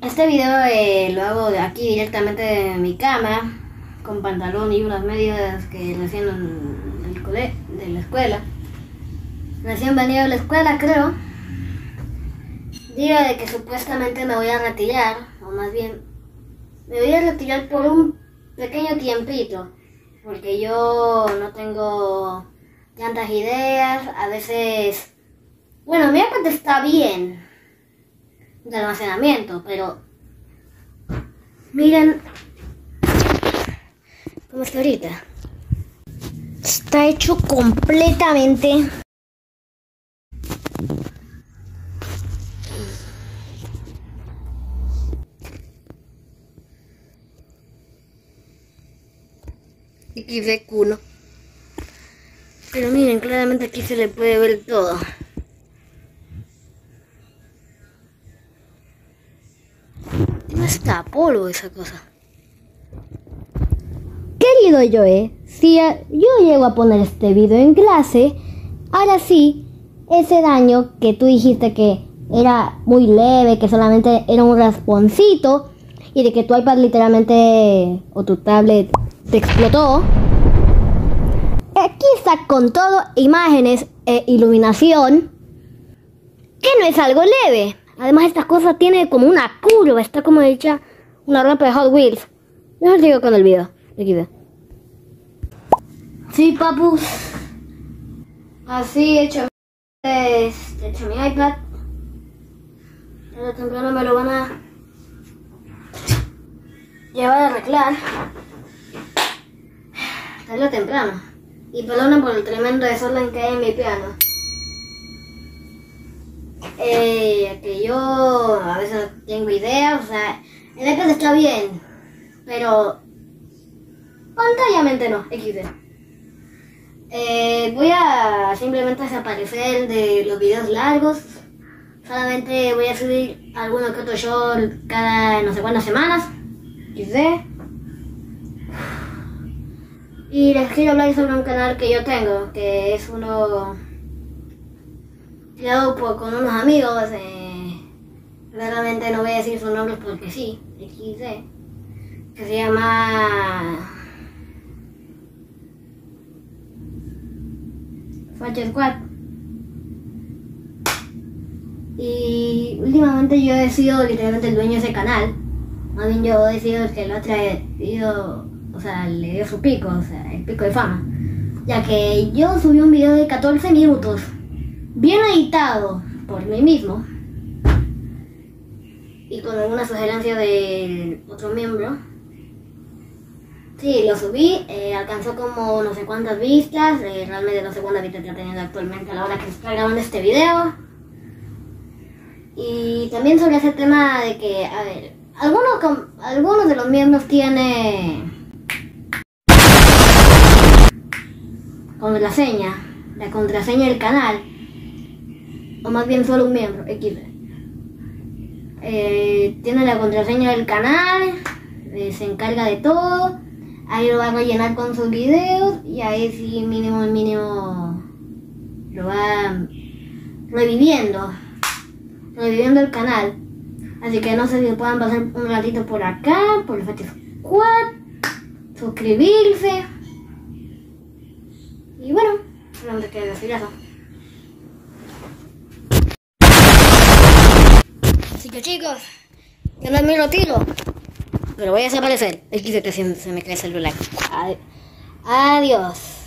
Este video eh, lo hago aquí directamente de mi cama, con pantalón y unas medias que recién del cole, de la escuela. Recién venido de la escuela, creo. Día de que supuestamente me voy a retirar, o más bien, me voy a retirar por un pequeño tiempito, porque yo no tengo tantas ideas, a veces, bueno, mi iPad está bien de almacenamiento, pero miren cómo está ahorita. Está hecho completamente de culo. Pero miren, claramente aquí se le puede ver todo. Está polvo esa cosa. Querido Joe, si yo llego a poner este video en clase, ahora sí, ese daño que tú dijiste que era muy leve, que solamente era un rasponcito, y de que tu iPad literalmente o tu tablet te explotó. Aquí está con todo imágenes e iluminación, que no es algo leve. Además esta cosa tiene como una curva, está como hecha una rampa de Hot Wheels. Mejor sigo con el video. Aquí Sí, papus. Así he hecho, he hecho mi iPad. Pero temprano me lo van a llevar a arreglar. Tarde temprano. Y perdona por el tremendo desorden que hay en mi piano. Eh, que yo a veces tengo ideas, o sea, el iPad está bien, pero pantallamente no, XD. Eh, voy a simplemente desaparecer de los videos largos. Solamente voy a subir algunos que otro short cada no sé cuántas semanas. XD. Y les quiero hablar sobre un canal que yo tengo, que es uno creado por, con unos amigos. Eh, claramente no voy a decir su nombre porque sí, XD. Que se llama... Facher Squad. Y últimamente yo he sido literalmente el dueño de ese canal. Más bien yo he sido el que lo ha traído, o sea, le dio su pico, o sea, el pico de fama. Ya que yo subí un video de 14 minutos, bien editado por mí mismo. Y con alguna sugerencia de otro miembro. Sí, lo subí, eh, alcanzó como no sé cuántas vistas, eh, realmente no sé cuántas vistas está teniendo actualmente a la hora que está grabando este video. Y también sobre ese tema de que, a ver, algunos, algunos de los miembros tiene contraseña, la contraseña del canal, o más bien solo un miembro, X. Eh, tiene la contraseña del canal, eh, se encarga de todo, ahí lo va a rellenar con sus videos y ahí sí mínimo mínimo lo va reviviendo, reviviendo el canal. Así que no sé si puedan pasar un ratito por acá, por el Fati Squad, suscribirse. Y bueno, no quede decir eso. Así que chicos, ya no es mi retiro. Pero voy a desaparecer. Es que se, me cae el celular. Adiós.